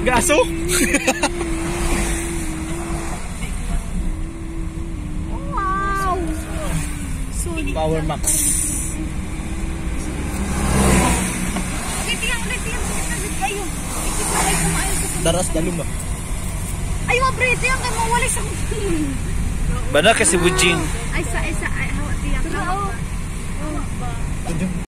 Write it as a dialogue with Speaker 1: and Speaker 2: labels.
Speaker 1: Gaso.
Speaker 2: Wow!
Speaker 1: Power Max. Daras dalum ba?
Speaker 2: Ay, mabrete yan. Kaya mawali sa
Speaker 1: Bana kasi bujing.
Speaker 2: Ay, sa, ay, sa, ay, hawak tiyak. Oo.